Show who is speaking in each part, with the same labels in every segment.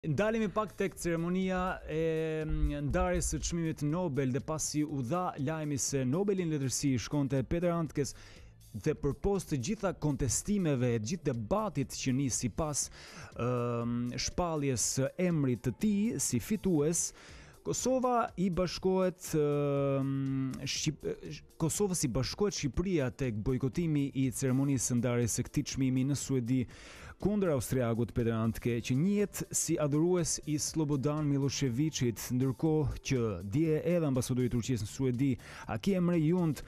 Speaker 1: Ndalemi pak tek ceremonia e ndarjes së çmimit Nobel dhe pasi u dha lajmi se Nobeli në letërsi i shkonte Peter Handkes dhe përpos të gjitha kontestimeve e gjithë debatit që nisi pas um, shpaljes së emrit të tij si fitues, Kosova i bashkohet uh, Shqip, Kosovës i bashkohet Shqipëria tek bojkotimi i ceremonisë së ndarjes së këtij çmimi në Suedi kundër austriakut Peter Handke, që njihet si adhurues i Sllobodan Millosheviçit, ndërkohë që dje edhe ambasadori i Turqisë në Suedi, Hakki Emre Yunt,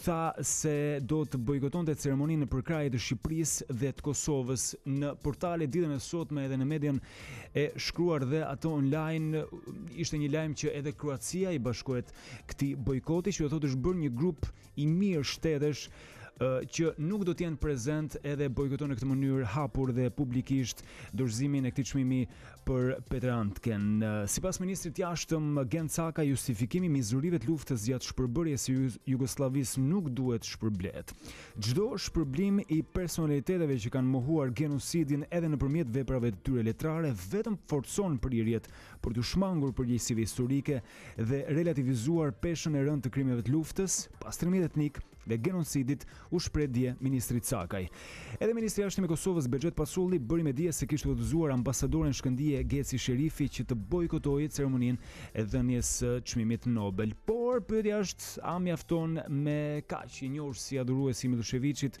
Speaker 1: tha se do të bojkotonte ceremoninë në përkrahje të Shqipërisë dhe të Kosovës. Në portale ditën e sotme edhe në median e shkruar dhe atë online ishte një lajm që edhe Kroacia i bashkohet Këtij bojkoti që do të thotë është bërë një grup i mirë shtetesh që nuk do të jenë prezente dhe bojkotojnë në këtë mënyrë hapur dhe publikisht dorëzimin e këtij çmimi për Peter Handken. Sipas ministrit të jashtëm Gent Cakaj, justifikimi i mizorive të luftës gjatë shpërbërjes së Jugosllavisë nuk duhet shpërblyer. Çdo shpërblim i personaliteteve që kanë mohuar genocidin edhe nëpërmjet veprave të tyre letrare vetëm forcon prirjet për t'iu shmangur përgjegjësive historike dhe relativizuar peshën e rëndë të krimeve të luftës, pastrimit etnik dhe genocidit, u shpreh dje ministri Cakaj. Edhe ministri i Jashtëm i Kosovës, Behgjet Pacolli, bëri me dije se kishte udhëzuar ambasadoren Shkëndije Geci Sherifi që të bojkotojë ceremoninë e dhënies së çmimit Nobel. Por pyetja është a mjafton me kaq? I njohur si adhurues i
Speaker 2: Millosheviçit,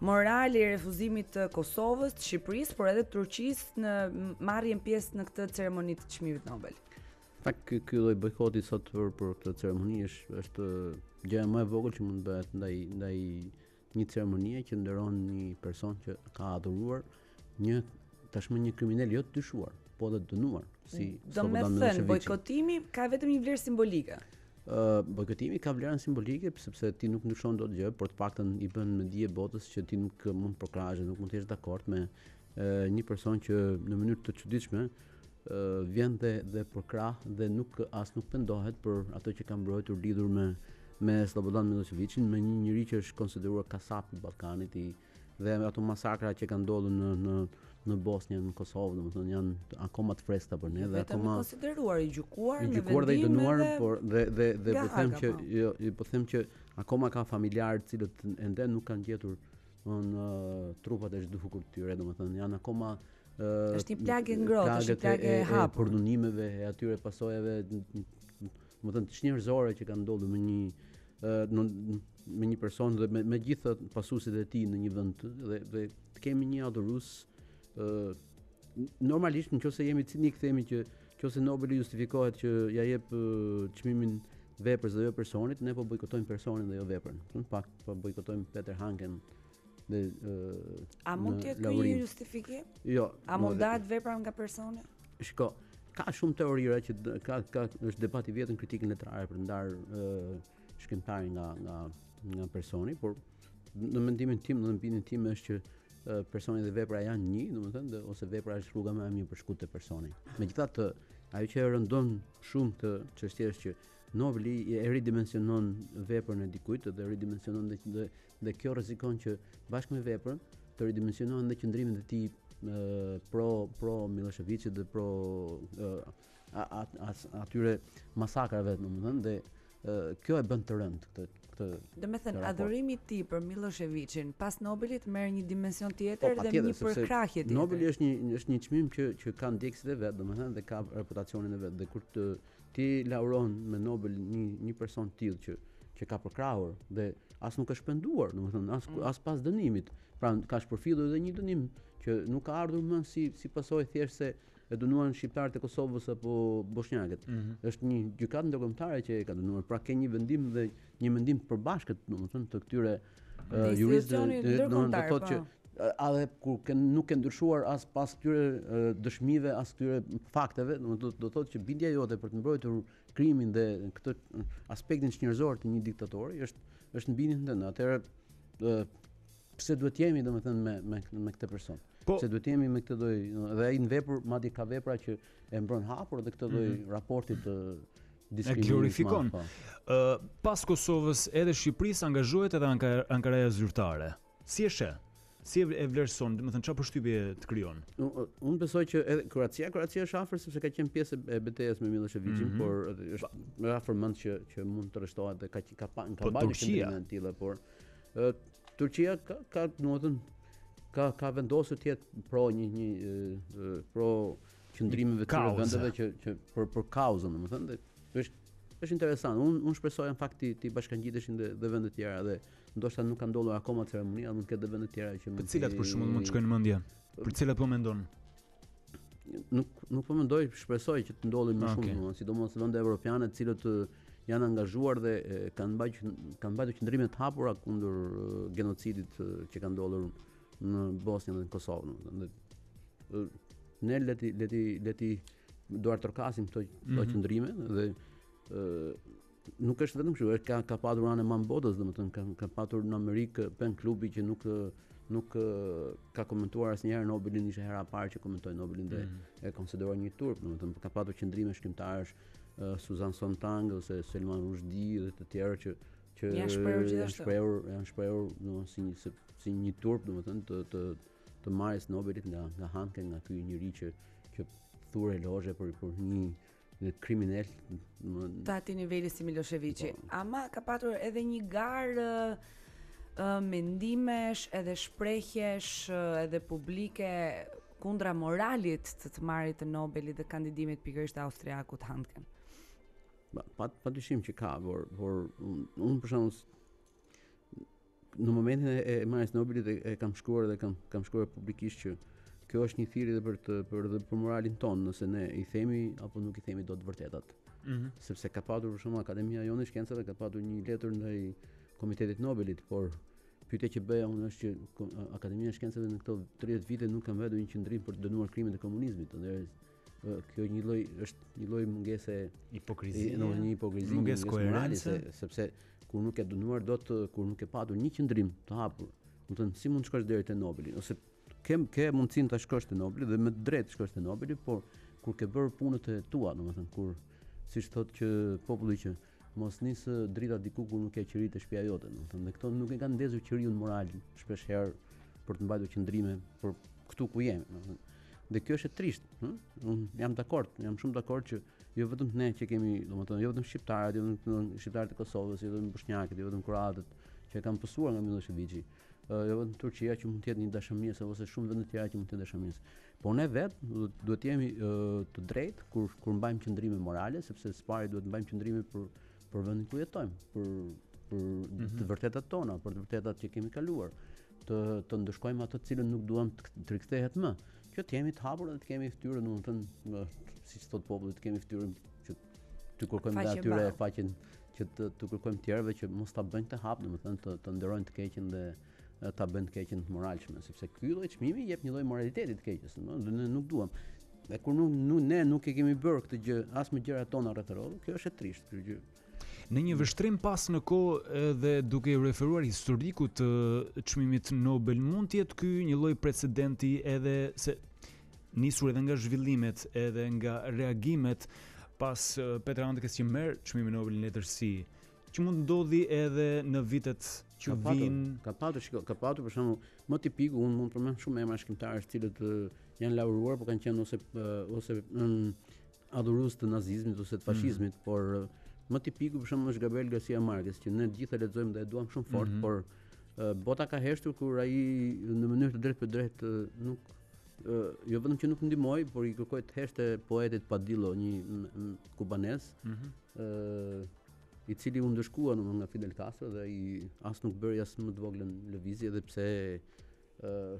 Speaker 2: morali i refuzimit të Kosovës, të Shqipërisë, por edhe të Turqisë në marrjen pjesë në këtë ceremoni të çmimit Nobel.
Speaker 3: Në fakt ky ky lloj bojkoti sot për për këtë ceremoni është është gjëja më e vogël që mund të bëhet ndaj ndaj një ceremonie që nderon një person që ka adhuruar Një tashmë një kriminel jo të dyshuar, po edhe të dënuar si
Speaker 2: Slobodan Milošević. Domethënë bojkotimi ka vetëm një vlerë simbolike.
Speaker 3: Ë uh, bojkotimi ka vlerën simbolike sepse ti nuk ndryshon dot gjë, por të paktën i bën me dije botës që ti nuk mund ta përkrahësh, nuk mund të jesh dakord me uh, një person që në mënyrë të çuditshme uh, vjen dhe dhe përkrah dhe nuk as nuk pendohet për ato që ka mbrojtur lidhur me me Slobodan Miloševićin, me një njeri që është konsideruar kasap i Ballkanit i Dhe ato masakra që kanë ndodhur në në në Bosnjë, në Kosovë, domethënë janë akoma të freskëta për ne
Speaker 2: dhe akoma të konsideruar i gjykuar
Speaker 3: në vendim. I gjykuar dhe i dënuar, por dhe dhe dhe po them që po. jo, i po them që akoma ka familjarë të cilët ende nuk kanë gjetur ë trupat e zhdukur të tyre, domethënë janë akoma
Speaker 2: është një plagë e ngrohtë, është një plagë e hapur.
Speaker 3: Përdhunimeve e atyre pasojave Domethënë, të çnjerëzore që kanë ndodhë me një me një person dhe me, me gjithë pasuesit e tij në një vend dhe, dhe të kemi një adhurues normalisht në qoftë se jemi cinik themi që qoftë se Nobeli justifikohet që ia jep çmimin veprës dhe jo personit, ne po bojkotojmë personin dhe jo veprën. Ne pra po bojkotojmë Peter Handken
Speaker 2: në A mund të jetë një justifikim?
Speaker 3: Jo.
Speaker 2: A mund të ndahet vepra nga personi?
Speaker 3: Shiko, ka shumë teori që ka ka është debat i vjetër në kritikën letrare për të ndarë shkrimtarin nga nga nga personi, por në mendimin tim, në mendimin tim është që personi dhe vepra janë një, domethënë dhe ose vepra është rruga më e mirë për të shkuar te personi. Megjithatë, ajo që e rëndon shumë këtë çështje është që Nobeli e ridimensionon veprën e dikujt dhe ridimensionon dhe, dhe Dhe kjo rrezikon që bashkë me veprën të ridimensionohen dhe qëndrimet e tij pro pro Millosheviqit dhe pro atyre masakrave, domethënë dhe kjo e bën të rëndë këtë këtë.
Speaker 2: Domethënë adhurimi i tij për Millosheviqin pas Nobelit merr një dimension tjetër po, dhe një përkrahje tjetër.
Speaker 3: Nobeli është një është një çmim që që ka ndjekësit e vet, domethënë dhe ka reputacionin e vet dhe kur të ti lauron me Nobel një një person të tillë që që ka përkrahur dhe as nuk është penduar, domethënë as mm. as pas dënimit. Pra ka shpërfillur edhe një dënim që nuk ka ardhur më si si pasojë thjesht se e dënuan shqiptarët e Kosovës apo boshnjakët. Mm -hmm. Është një gjykatë ndërkombëtare që e ka dënuar. Pra ka një vendim dhe një mendim të përbashkët, domethënë të këtyre
Speaker 2: uh, juristëve ndërkombëtarë. Do të thotë që
Speaker 3: a dhe kur ke, nuk ke ndryshuar as pas këtyre dëshmive, as këtyre fakteve, do të do thotë që bindja jote për të mbrojtur krimin dhe këtë aspektin çnjerëzor të një diktatori është është në bindjen tënde. Atëherë pse duhet të jemi domethënë me me me këtë person? Po, pse duhet të jemi me këtë lloj dhe ai në vepër madje ka vepra që e mbron hapur dhe këtë lloj mm -hmm. raporti të
Speaker 1: e glorifikon. Po. Ë pas Kosovës edhe Shqipërisë angazhohet edhe Ankaraja zyrtare. Si e sheh? Si e vlerëson, domethënë çfarë përshtypje të krijon?
Speaker 3: Unë besoj që edhe Kroacia, Kroacia është afër sepse ka qenë pjesë e betejës me Millosheviçin, mm -hmm. por është më afër mend që që mund të rreshtohet dhe ka ka pa,
Speaker 1: ka po, bërë një të
Speaker 3: tillë, por ë Turqia ka ka domethënë ka ka vendosur të jetë pro një një e, pro qëndrimeve të tyre vendeve që që për për kauzën, domethënë, është është interesant. Unë unë shpresoj në fakt t'i t'i bashkëngjiteshin dhe dhe vende të tjera dhe Ndoshta nuk ka ndodhur akoma ceremonia, mund të ketë vende të tjera që
Speaker 1: mund të Për cilat për shembull mund të shkojë mendja? Për cilat po mendon?
Speaker 3: Nuk nuk po mendoj, shpresoj që të ndodhin më ah, shumë, okay. sidomos vende evropiane, të cilët janë angazhuar dhe kanë mbajtur kanë mbajtur qëndrime të hapura kundër genocidit që ka ndodhur në Bosnjë dhe në Kosovë, domethënë. Ne le t'i le t'i le t'i duartrokasim këto këto mm -hmm. qëndrime dhe ë Nuk është vetëm kështu, ka ka patur anembanë botës, domethënë ka ka patur në Amerikë pen klubi që nuk nuk ka komentuar asnjëherë Nobelin, ishte hera e parë që komentoi Nobelin dhe mm. e konsideroi një turp, domethënë ka patur qendrime shkrimtarësh uh, Susan Sontag ose Salman Rushdie dhe të tjerë që që
Speaker 2: janë shprehur gjithashtu.
Speaker 3: Janë shprehur, janë shprehur domethënë si një si një turp domethënë të të të marrjes Nobelit nga nga Handke, nga ky njeri që që thur elozhe për për një në kriminal
Speaker 2: në atij niveli si Milosheviçi. Po. Ama ka patur edhe një garë ë mendimesh, edhe shprehjesh, edhe publike kundra moralit të të marrit të Nobelit dhe kandidimit pikërisht të austriakut Handken.
Speaker 3: Pa pa dyshim që ka, por por unë un, për shembull Në momentin e marrjes së Nobelit e kam shkruar dhe kam kam shkruar publikisht që kjo është një thirrje për të për dhe për moralin tonë, nëse ne i themi apo nuk i themi dot të vërtetat. Ëh.
Speaker 1: Mm -hmm.
Speaker 3: Sepse ka patur për shembull Akademia jonë e Shkencave ka patur një letër ndaj Komitetit Nobelit, por pyetja që bëja unë është që Akademia e Shkencave në këto 30 vite nuk ka mbajtur një qendrim për të dënuar krimet e komunizmit, ndërsa kjo një lloj është një lloj mungese
Speaker 1: hipokrizie,
Speaker 3: jo një hipokrizi,
Speaker 1: mungesë koherence,
Speaker 3: sepse kur nuk ke dënuar dot kur nuk ke patur një qendrim të hapur, domethënë si mund të shkosh deri te Nobeli, ose ke ke mundësinë të shkosh te Nobeli dhe me të drejtë shkosh te Nobeli, por kur ke bërë punët e tua, domethënë kur siç thotë që populli që Mos ndiz drita diku kur nuk ke qiri te shpia jote, domethënë, dhe këto nuk e kanë ndezur qiriun moral shpesh herë për të mbajtur qëndrime për këtu ku jemi, domethënë. Dhe kjo është e trishtë, ëh? Un jam dakord, jam shumë dakord që jo vetëm ne që kemi, domethënë, jo vetëm shqiptarët, jo vetëm shqiptarët e Kosovës, jo vetëm boshnjakët, jo vetëm kroatët që e kanë pësuar nga Milosheviçi, jo vetëm Turqia që mund të jetë një dashamirëse ose shumë vende të tjera që mund të jetë dashamirëse. Por ne vetë duhet të jemi të drejtë kur kur mbajmë qëndrime morale, sepse së pari duhet të mbajmë qëndrime për për vendin ku jetojmë, për për mm -hmm. të vërtetat tona, për të vërtetat që kemi kaluar, të të ndëshkojmë atë të cilën nuk duam të rikthehet më. Që të jemi të hapur dhe të kemi fytyrën, domethënë, siç thotë populli, të kemi fytyrën që të kërkojmë nga atyre faqen që të të kërkojmë tjerëve që mos ta bëjnë atë hap, domethënë të të nderojnë të keqen dhe ta bëjnë të keqen të moralshme, sepse ky lloj çmimi jep një lloj moraliteti të keqes, domethënë dhe ne nuk duam. Dhe kur nuk, nuk ne nuk e kemi bërë këtë gjë as me gjërat tona rreth e rrotull, kjo është e trishtë kjo gjë.
Speaker 1: Në një vështrim pas në kohë dhe duke iu referuar historikut të çmimit Nobel, mund të jetë ky një lloj precedenti edhe se nisur edhe nga zhvillimet edhe nga reagimet pas Peter Handkes që merr çmimin Nobel në letërsi Që mund të ndodhë edhe në vitet që ka patur, vin.
Speaker 3: Ka patur, shiko, ka patur për shembull, më tipik unë mund të përmend shumë emra shkrimtarë të cilët janë laureuar, por kanë qenë ose ose në adhurues të nazizmit ose të mhm. fashizmit, mm -hmm. por më tipiku për shembull është Gabriel Garcia Marquez, që ne gjithë e lexojmë dhe e duam shumë fort, mm -hmm. por bota ka heshtur kur ai në mënyrë të drejtpërdrejtë nuk jo vetëm që nuk ndihmoi, por i kërkoi të heshte poetit Padillo, një kubanez. Ëh, mm -hmm. i cili u ndëshkua domethënë nga Fidel Castro dhe ai as nuk bëri as më të voglën lëvizje edhe pse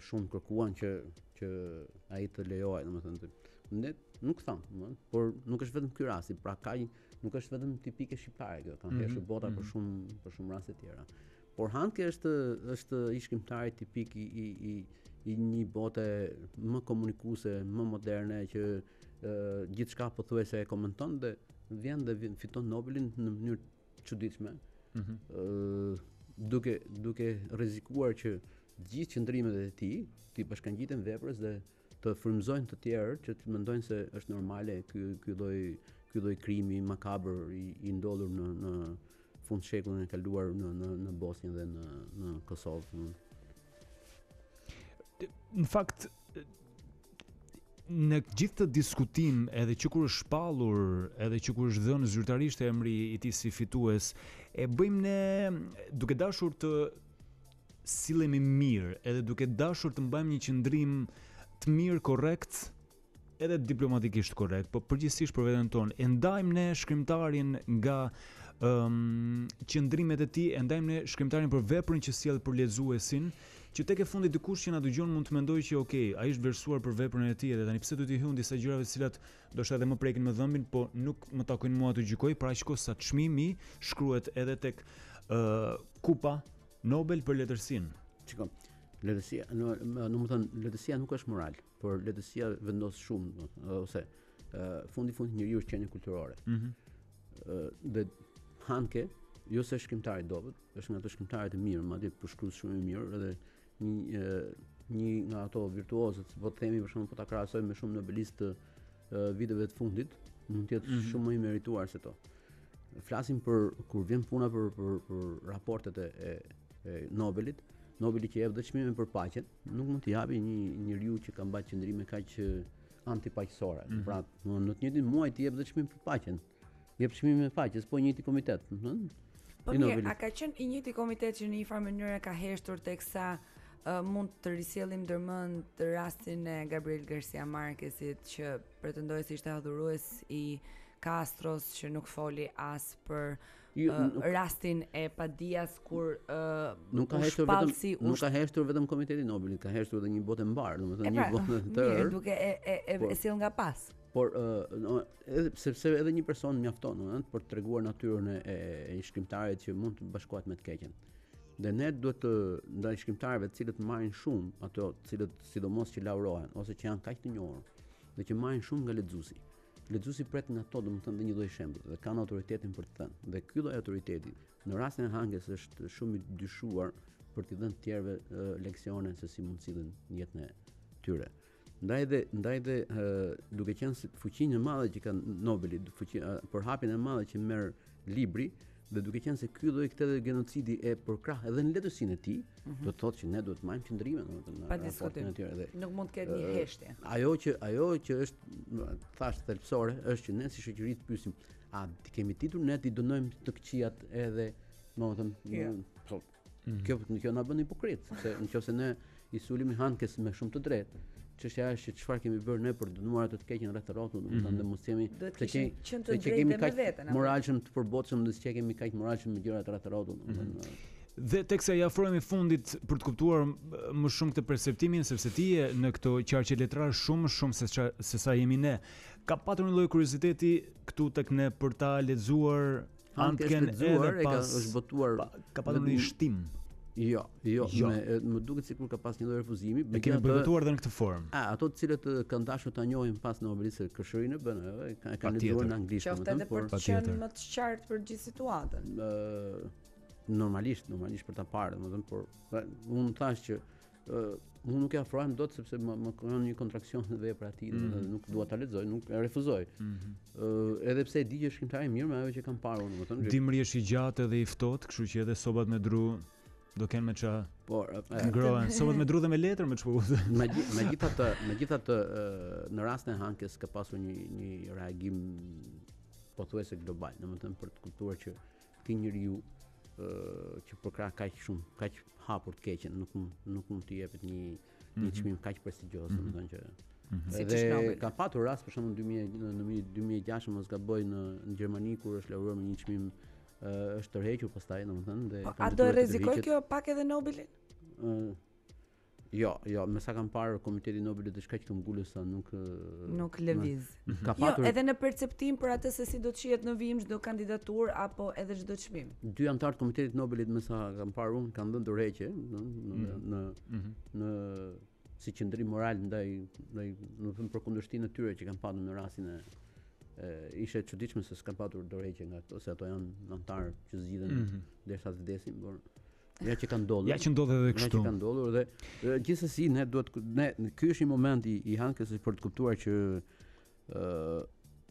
Speaker 3: shumë kërkuan që, që ai të lejohej, domethënë ne nuk thamë, por nuk është vetëm ky rasti, pra ka nuk është vetëm tipike shqiptare kjo, ka heshtur mm -hmm. bota për mhm. shumë për shumë raste të tjera. Por Handke është është shkrimtari tipik i i i i një bote më komunikuese, më moderne që ë gjithçka pothuajse e komenton dhe vjen dhe vjen, fiton Nobelin në mënyrë të çuditshme.
Speaker 1: Ëh mm -hmm.
Speaker 3: duke duke rrezikuar që gjithë qëndrimet e tij t'i bashkangjiten veprës dhe të frymëzojnë të tjerët që të mendojnë se është normale ky ky lloj ky lloj krimi makabër i, i ndodhur në në fund shekullin e kaluar në në në Bosnjë dhe në në Kosovë.
Speaker 1: Në fakt në gjithë këtë diskutim edhe që kur është shpallur edhe që kur është dhënë zyrtarisht emri i tij si fitues e bëjmë ne duke dashur të sillemi mirë edhe duke dashur të mbajmë një qëndrim të mirë korrekt edhe diplomatikisht korrekt, po përgjithësisht për veten tonë e ndajmë ne shkrimtarin nga ëm um, qëndrimet e tij, e ndajmë ne shkrimtarin për veprën që sjell për lexuesin, që tek e fundi dikush që na dëgjon mund të mendojë që ok, ai është vlerësuar për veprën e tij dhe tani pse do t'i hyj disa gjërave të cilat ndoshta edhe më prekin më dhembin, po nuk më takojnë mua të gjykoj, pra aq kohë sa çmimi shkruhet edhe tek ë uh, kupa Nobel për letërsinë.
Speaker 3: Shiko, letërsia, domethënë, letërsia nuk është moral, por letërsia vendos shumë, ose uh, fundi i fundit njeriu është qenie kulturore.
Speaker 1: Mm -hmm.
Speaker 3: uh, dhe Handke, jo se është shkrimtar i dobët, është nga ato shkrimtarët e mirë, madje përshkrues shumë i mirë edhe një një nga ato virtuozët, po të themi për shembull po ta krahasoj me shumë nobelistë viteve të fundit mund të jetë mm -hmm. shumë më i merituar se to. Flasim për kur vjen puna për për për raportet e e, e Nobelit, Nobeli që jep dhe çmimin për paqen, nuk mund t'i japi një njeriu që ka mbajtur qëndrime kaq antipaqësore. Mm -hmm. Pra, në të njëjtin muaj të jep dhe çmimin për paqen. Mm Jep çmimin e paqes, po i njëjti komitet, ëh. Hm?
Speaker 2: Po mirë, a ka qenë i njëjti komitet që në një farë mënyrë ka heshtur teksa uh, mund të risjellim ndërmend rastin e Gabriel Garcia Marquezit që pretendohej se ishte adhurues i Castros që nuk foli as për jo, uh, rastin e Padillas kur uh,
Speaker 3: nuk ka heshtur vetëm si usht... nuk ka heshtur vetëm komiteti i Nobelit, ka heshtur edhe një botë e mbarë, domethënë një pra, botë të tërë.
Speaker 2: Mirë, duke e e e por, sill nga pas.
Speaker 3: Por uh, edhe sepse edhe një person mjafton, domethënë për të treguar natyrën e, e, e shkrimtarit që mund të bashkohet me të keqen. Dhe ne duhet të ndaj shkrimtarëve të cilët marrin shumë, ato të cilët sidomos që laurohen ose që janë kaq të njohur, dhe që marrin shumë nga lexuesi. Lexuesi pret nga ato, domethënë dhe një lloj shembull, dhe kanë autoritetin për të thënë. Dhe ky lloj autoriteti, në rastin e Handkes është shumë i dyshuar për t'i dhënë të tjerëve leksione se si mund të sillen në jetën e tyre. Ndaj dhe ndaj dhe duke qenë se fuqinë e madhe që ka Nobeli, fuqi përhapjen e madhe që merr libri dhe duke qenë se ky lloj këtë genocid e përkrah edhe në letërsinë e tij, mm -hmm. do të thotë që ne duhet të marrim qëndrime domethënë
Speaker 2: në raport me to dhe nuk mund të ketë një heshtje.
Speaker 3: Ajo që ajo që është thashë thelbësore është që ne si shoqëri të pyesim a t'i kemi ditur ne t'i dënojmë të këqijat edhe domethënë yeah. Jo. Mm. Kjo në kjo na bën hipokritë, sepse nëse ne i sulemi Handkes me shumë të drejtë, çështja është se çfarë kemi bërë ne për të dënuar atë të keqen rreth rrotull, domethënë mhm. mos jemi
Speaker 2: të keqë, të jemi kaq të
Speaker 3: moralshëm të përbotshëm, do të jemi kaq të moralshëm me gjërat rreth rrotull, domethënë. Mhm.
Speaker 1: Dhe teksa i afrohemi fundit për të kuptuar më shumë këtë perceptimin sepse ti je në këto qarqe letrare shumë shumë se qa, se sa jemi ne. Ka patur një lloj kurioziteti këtu tek ne për ta lexuar
Speaker 3: Handken shfrytëzuar, e ka është botuar.
Speaker 1: Ka patur një shtim.
Speaker 3: Jo, jo, jo. Me, më duket sikur ka pas një lloj refuzimi.
Speaker 1: E kemi bojkotuar edhe në këtë formë.
Speaker 3: A, ato të cilët kanë dashur ta njohin pas Nobelit se kërshërinë e bën, e kanë kanë lexuar në anglisht,
Speaker 2: më tepër, por patjetër. Më të qartë për gjithë situatën.
Speaker 3: Ë normalisht, normalisht për ta parë, domethënë, por unë thashë që Unë nuk i afrohem dot sepse më më krijon një kontraksion vepra e tij, mm -hmm. nuk dua ta lexoj, nuk e refuzoj. Ëh, mm -hmm. edhe pse e di që është shkrimtar i mirë, me ato që kam parë unë, domethënë. Gjë...
Speaker 1: Dimri është i gjatë edhe i ftohtë, kështu që edhe sobat me dru do kenë me ça.
Speaker 3: Po,
Speaker 1: ngrohen sobat me dru dhe me letër me çfarë.
Speaker 3: Megjithatë, megjithatë në rastin e Handkes ka pasur një një reagim pothuajse global, domethënë për të kuptuar që Një njeriu ë që përkrah kaq shumë, kaq hapur të keqen, nuk nuk mund të jepet një mm -hmm. një mhm. çmim kaq prestigjioz, mm -hmm. domethënë që
Speaker 2: Mm
Speaker 3: -hmm. Si dhe ka patur raste për shembull në 2000 në 2006 s'gaboj në në Gjermani kur është laureuar me një çmim është tërhequr pastaj domethënë dhe
Speaker 2: po, a do të rrezikojë kjo pak edhe Nobelin?
Speaker 3: Ëh. Jo, jo, me sa kam parë Komiteti i Nobelit është kaq këmbëngulës sa nuk
Speaker 2: nuk lëviz.
Speaker 3: Ka jo, patur
Speaker 2: jo, edhe në perceptim për atë se si do të shihet në vijim çdo kandidaturë apo edhe çdo çmim.
Speaker 3: Dy anëtarë të Komitetit të Nobelit me sa kam parë unë kanë dhënë dorëheqje në në mm. në, mhm. në si qëndrim moral ndaj ndaj domethënë për kundërshtinë e tyre që kanë patur në rastin e e ishte e çuditshme se s'ka patur dorëheqje nga ata se ata janë anëtarë që zgjidhen mm -hmm. derisa të vdesin, por Ja që ka ndodhur.
Speaker 1: Ja që ndodh edhe kështu.
Speaker 3: Ja që ka ndodhur dhe, dhe gjithsesi ne duhet ne ky është një moment i, i Handkes për të kuptuar që ë uh,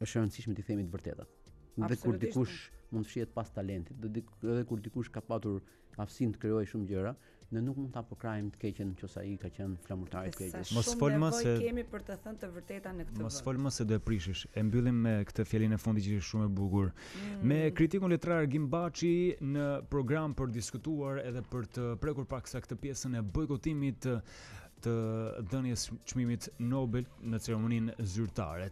Speaker 3: është e rëndësishme të themi të vërtetat. Dhe kur dikush mund të fshihet pas talentit, dhe dik, edhe kur dikush ka patur aftësinë të krijojë shumë gjëra, ne nuk mund ta përkrahim të keqen nëse ai ka qenë flamurtar i së keqes.
Speaker 2: Mos fol më se kemi për të thënë të vërtetën në këtë.
Speaker 1: Mos fol më se do e prishësh. E mbyllim me këtë fjalën e fundit që është shumë e bukur. Me kritikun letrar Agim Baçi në program për diskutuar edhe për të prekur paksa këtë pjesën e bojkotimit të, të dhënies çmimit Nobel në ceremoninë zyrtare.